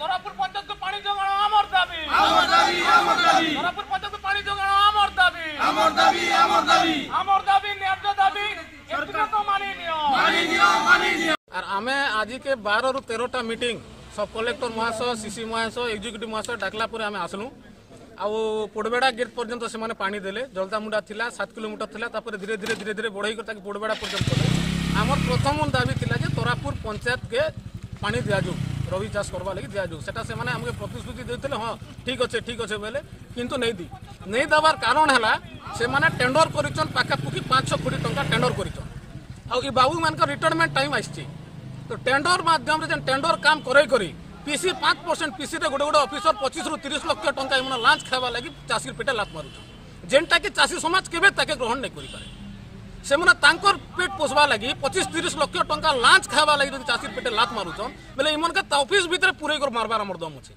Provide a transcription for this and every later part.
कोरापुर आज के बार रु 13 टा मीटिंग सब कलेक्टर महाशय सीसी महाशय एग्जीक्यूटिव महाशय डाकला पर आसलु आउ पोडबेड़ा गेट पर्यटन से माने पानी देले जलतामुंडा थिला 7 किलोमीटर थिला तापर धीरे धीरे धीरे धीरे बढ़ई करता कि पोडबेड़ा पर्यंत आम प्रथम दावी थी तोरापुर पंचायत के पानी दिया ରବି ଚାଷ କରବା ଲାଗି ଦିଆଯାଉ ସେଟା ସେମାନେ ଆମକୁ ପ୍ରତିଶ୍ରୁତି ଦେଇଥିଲେ ହଁ ଠିକ୍ ଅଛେ ଠିକ୍ ଅଛେ ବୋଇଲେ କିନ୍ତୁ ନେଇ ଦି ନେଇ ଦେବାର କାରଣ ହେଲା ସେମାନେ ଟେଣ୍ଡର କରିଛନ୍ ପାଖାପାଖି ପାଞ୍ଚ ଛଅ କୋଟି ଟଙ୍କା ଟେଣ୍ଡର କରିଛନ୍ ଆଉ ଇ ବାବୁମାନଙ୍କ ରିଟାୟାରମେଣ୍ଟ ଟାଇମ୍ ଆସିଛି ତ ଟେଣ୍ଡର ମାଧ୍ୟମରେ ଯେନ୍ ଟେଣ୍ଡର କାମ କରେଇ କରି ପିସି ପାଞ୍ଚ ପରସେଣ୍ଟ ପିସିରେ ଗୋଟେ ଗୋଟେ ଅଫିସର ପଚିଶରୁ ତିରିଶ ଲକ୍ଷ ଟଙ୍କା ଏମାନେ ଲାଞ୍ଚ ଖାଇବା ଲାଗି ଚାଷୀ ପେଟେ ଲାତ ମାରୁଛନ୍ ଯେନ୍ଟାକି ଚାଷୀ ସମାଜ କେବେ ତାକେ ଗ୍ରହଣ ନାଇଁ କରିପାରେ। ସେମାନେ ତାଙ୍କର ପେଟ ପୋଷବା ଲାଗି ପଚିଶ ତିରିଶ ଲକ୍ଷ ଟଙ୍କା ଲାଞ୍ଚ ଖାଇବା ଲାଗି ଯଦି ଚାଷୀ ପେଟେ ଲାତ ମାରୁଛନ୍ ବେଲେ ଇମାନକେ ତା ଅଫିସ ଭିତରେ ପୁରେଇ କରି ମାରବାର ଆମର ଦମ ଅଛି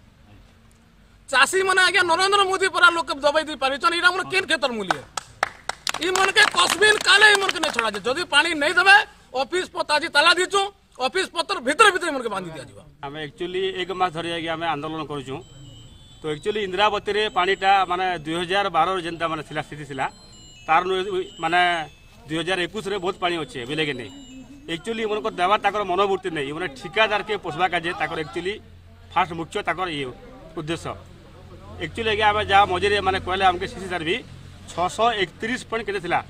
ଚାଷୀମାନେ ଆଜ୍ଞା ନରେନ୍ଦ୍ର ମୋଦି ପରା ଲୋକେ ଦବାଇ ଦେଇ ପାରିଛନ୍ ଏଇଟା ଆମର କେନ୍ କ୍ଷେତର ମୂଲ୍ୟ ଇମାନକେ କସ୍ମିନ କାଲେ ଇମାନକେ ନେଇ ଛଡ଼ାଯିବ ଯଦି ପାଣି ନେଇ ଦେବେ ଅଫିସ ପତ୍ର ଆଜି ତାଲା ଦେଇଛୁ ଅଫିସ ପତ୍ର ଭିତରେ ଭିତରେ ଇମାନକେ ବାନ୍ଧି ଦିଆଯିବ ଆମେ ଆକ୍ଚୁଆଲି ଏକ ମାସ ଧରି ଆଜ୍ଞା ଆମେ ଆନ୍ଦୋଳନ କରୁଛୁ ତ ଆକ୍ଚୁଆଲି ଇନ୍ଦିରାବତୀରେ ପାଣିଟା ମାନେ ଦୁଇ ହଜାର ବାରରେ ଯେନ୍ତା ମାନେ ଥିଲା ସ୍ଥିତି ଥିଲା ତାର ମାନେ দুই হাজার একুশে বহুত পাড়ি অছে বেলে গেলে একচুয়ালি এমনক দেওয়ার তাঁর মনোবৃত্তি নেই এমন ঠিকাদারকে পোষবা কাজে তাঁর একচুয়ালি ফার্স্ট মুখ্য তাঁর ইয়ে উদ্দেশ্য একচুয়ালি আজ্ঞা আমি যা মজুরি মানে কহিলেন আমাকে সিসি বি ছশো একত্রিশ পয়েন্ট কেটে লা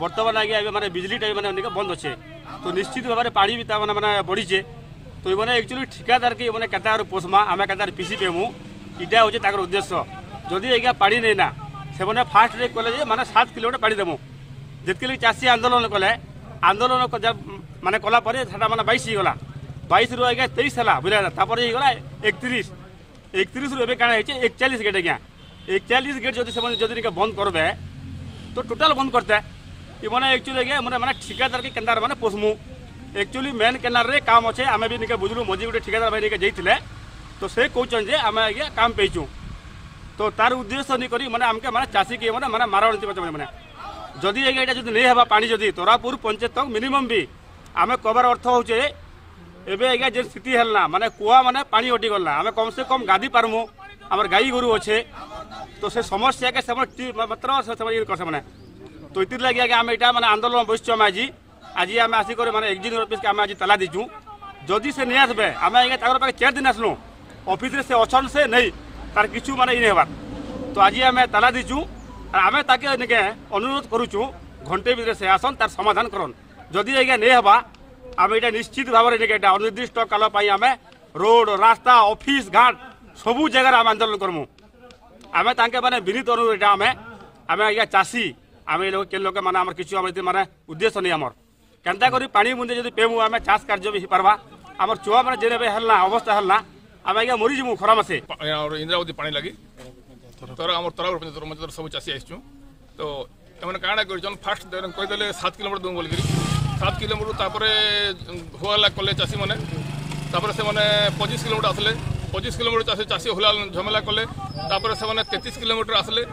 বর্তমানে আজ্ঞা এবার মানে বিজলিটা মানে অনেক বন্ধ আছে তো নিশ্চিত ভাবে পাড়ি বি তার মানে মানে বড়িছে তো এমন একচুয়ালি ঠিকাদারকে এমন কেতার পোষমা আমি কেতার পিসি পেমু এটা হচ্ছে তাঁর উদ্দেশ্য যদি আজ্ঞা পাড়ি নেই না সেমানে ফার্স্টরে কলে যে মানে সাত কিলোমিটার পাড়ি দেবো जितके लिए चाषी आंदोलन कले, आंदोलन मानने कलापर से मैंने बैश हो बैश रु आज तेईस है बुझापर ही गला एकतीस। एकतीस रु ए क्या है एक चालीस गेट आज्ञा। एक चालीस गेट जब जो बंद करवे तो टोटाल बंद करते। मैंने एक्चुअली आज मैं मैंने ठिकादार के केनार मैंने पोषमु एक्चुअली मेन केनार काम अच्छे भी बुझलु मझे गोटे ठिकादार भाई जाइए तो से कौन जे, आम आज्ञा काम पेचु। तो तार उद्देश्य नहीं करके मैंने चाषी के मैंने मारणी मैंने। যদি এই গাড়িটা যদি নেই হবা পানি যদি তোরাপুর পঞ্চায়েত তক মিনিমম বি আমি কবার অর্থ হচ্ছে এবে আজ্ঞা যে স্থিতি হল না মানে কুয়া মানে পানি অটিগলা আমি কমসে কম গাধি পারমু আমার গাই গরু আছে তো সে সমস্যাকে সে মাত্র ইয়ে মানে তো এটির লাগে আগে আমি এটা মানে আন্দোলন বসছি আমি আজি আজি আমি আসি করে মানে এক্সিকিউটিভ অফিসকে আমি আজ তালা দিচ্ছু যদি সে নিয়ে আসবে আমি আগে তার পাখে চার দিন আসলু অফিসে সে অছন সে নেই তার কিছু মানে ইয়ে হবার তো আজি আমি তালা দিচ্ছু ଦେଇଛୁ আর ଆମେ ତାକେ ନିକେ ଅନୁରୋଧ କରୁଛୁ ଘଣ୍ଟେ ଭିତରେ ସେ ଆସନ୍ ତାର ସମାଧାନ କରନ୍ ଯଦି ଆଜ୍ଞା ନେଇ ହେବା ଆମେ ଏଇଟା ନିଶ୍ଚିତ ଭାବରେ ନିକେ ଏଇଟା ଅନିର୍ଦ୍ଦିଷ୍ଟ କାଳ ପାଇଁ ଆମେ ରୋଡ ରାସ୍ତା ଅଫିସ ଘାଟ ସବୁ ଜାଗାରେ ଆମେ ଆନ୍ଦୋଳନ କରମୁ ଆମେ ତାଙ୍କେ ମାନେ ବିନୀତ ଅନୁରୋଧ ଏଇଟା ଆମେ ଆମେ ଆଜ୍ଞା ଚାଷୀ ଆମେ ଏ ଲୋକ କେନ୍ ଲୋକ ମାନେ ଆମର କିଛି ଆମର ଏଠି ମାନେ ଉଦ୍ଦେଶ୍ୟ ନେଇ ଆମର କେନ୍ତା କରି ପାଣି ମୁନ୍ଦେ ଯଦି ପେମୁ ଆମେ ଚାଷ କାର୍ଯ୍ୟ ବି ହେଇପାରବା ଆମର ଛୁଆ ମାନେ ଯେନ୍ ଏବେ ହେଲା ଅବସ୍ଥା ହେଲା ଆମେ ଆଜ୍ଞା ମରିଯିମୁ ଖରା ମାସେ ଆମର ଇନ୍ଦ୍ରାବତୀ ପାଣି ଲାଗି ତର ଆମର ତରାବର ପଞ୍ଚାୟତ ପଞ୍ଚାୟତ ସବୁ ଚାଷୀ ଆସିଛୁ ତ ଏମାନେ କାଣା କରିଛନ୍ ଫାଷ୍ଟ କହିଦେଲେ ସାତ କିଲୋମିଟର ଦଉ ବୋଲିକିରି ସାତ କିଲୋମିଟର ତାପରେ ହୋଲା କଲେ ଚାଷୀମାନେ ତାପରେ ସେମାନେ ପଚିଶ କିଲୋମିଟର ଆସିଲେ ପଚିଶ କିଲୋମିଟର ଚାଷୀ ଚାଷୀ ହୋଲା ଝମେଲା କଲେ ତାପରେ ସେମାନେ ତେତିଶ କିଲୋମିଟର ଆସିଲେ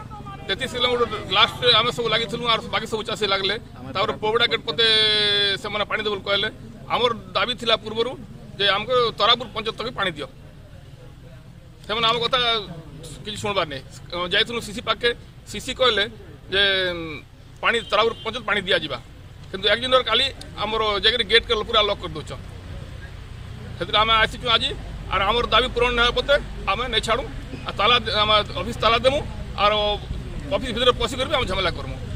ତେତିଶ କିଲୋମିଟର ଲାଷ୍ଟରେ ଆମେ ସବୁ ଲାଗିଥିଲୁ আর বাকি ସବୁ ଚାଷୀ ଲାଗିଲେ ତାପରେ ପୋବଡ଼ା ଗେଟ୍ ପତେ ସେମାନେ ପାଣି ଦେବ ବୋଲି କହିଲେ ଆମର ଦାବି ଥିଲା ପୂର୍ବରୁ ଯେ ଆମକୁ ତରାପୁର ପଞ୍ଚାୟତକୁ ପାଣି ଦିଅ ସେମାନେ ଆମ କଥା କିଛି ଶୁଣବାର ନାହିଁ ଯାଇଥିଲୁ ସିସି ପାଖେ ସିସି କହିଲେ ଯେ ଉମ୍, ପାଣି ତରାପୁର ପଞ୍ଚାୟତ ପାଣି ଦିଆଯିବା କିନ୍ତୁ ଏକ ଦିନର କାଲି ଆମର ଯାଇକରି ଗେଟ୍ ପୁରା ଲକ୍ କରିଦେଉଛନ୍ ସେଥିରେ ଆମେ ଆସିଛୁ ଆଜି আর আমার দাবি পূরণ না হওয়া পথে আমি নেই ছাড়ু আর তালা আমার অফিস তালা দেবো আর অফিস ভিতরে পশি করবি আমি ঝামেলা করবো